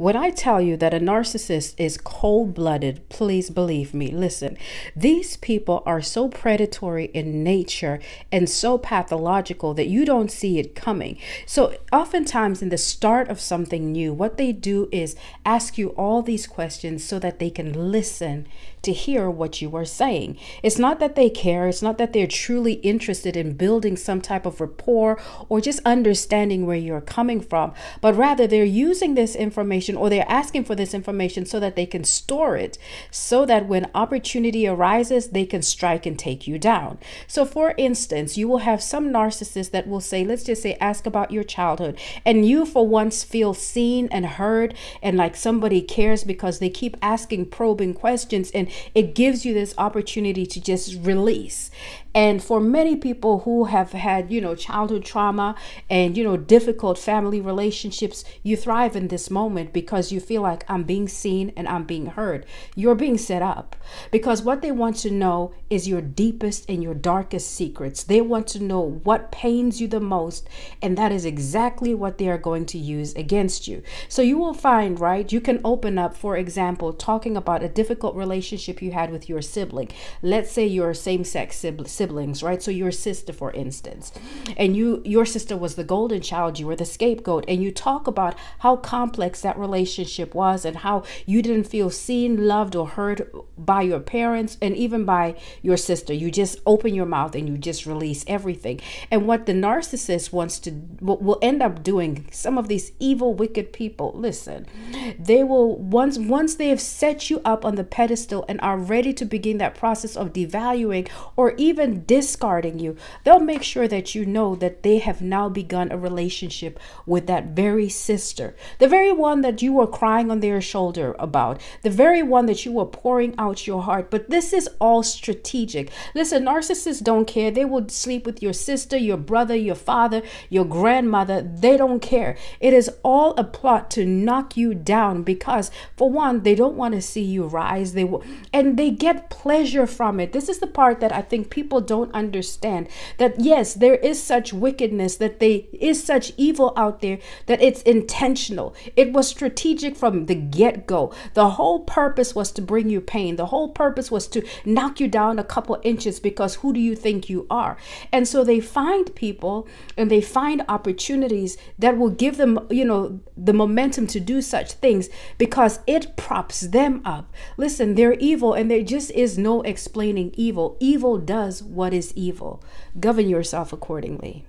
When I tell you that a narcissist is cold blooded, please believe me. Listen, these people are so predatory in nature and so pathological that you don't see it coming. So, oftentimes, in the start of something new, what they do is ask you all these questions so that they can listen to hear what you are saying. It's not that they care, it's not that they're truly interested in building some type of rapport or just understanding where you're coming from, but rather they're using this information or they're asking for this information so that they can store it so that when opportunity arises, they can strike and take you down. So, for instance, you will have some narcissists that will say, let's just say, ask about your childhood, and you for once feel seen and heard and like somebody cares because they keep asking probing questions and it gives you this opportunity to just release. And for many people who have had, you know, childhood trauma and, you know, difficult family relationships, you thrive in this moment because you feel like I'm being seen and I'm being heard. You're being set up because what they want to know is your deepest and your darkest secrets. They want to know what pains you the most, and that is exactly what they are going to use against you. So you will find, right, you can open up, for example, talking about a difficult relationship you had with your sibling. Let's say you're same sex siblings, right? So your sister, for instance, and you your sister was the golden child, you were the scapegoat, and you talk about how complex that relationship was and how you didn't feel seen, loved, or heard by your parents and even by your sister. You just open your mouth and you just release everything. And what the narcissist wants to will end up doing, some of these evil, wicked people, listen, they will once once they have set you up on the pedestal and are ready to begin that process of devaluing or even discarding you, they'll make sure that you know that they have now begun a relationship with that very sister, the very one that you were crying on their shoulder about, the very one that you were pouring out your heart. But this is all strategic. Listen, narcissists don't care. They will sleep with your sister, your brother, your father, your grandmother. They don't care. It is all a plot to knock you down because, for one, they don't want to see you rise. They will, and they get pleasure from it. This is the part that I think people people don't understand that yes, there is such wickedness, that there is such evil out there, that it's intentional. It was strategic from the get go. The whole purpose was to bring you pain. The whole purpose was to knock you down a couple inches because who do you think you are? And so they find people and they find opportunities that will give them, you know, the momentum to do such things because it props them up. Listen, they're evil and there just is no explaining evil. Evil does what is evil. Govern yourself accordingly.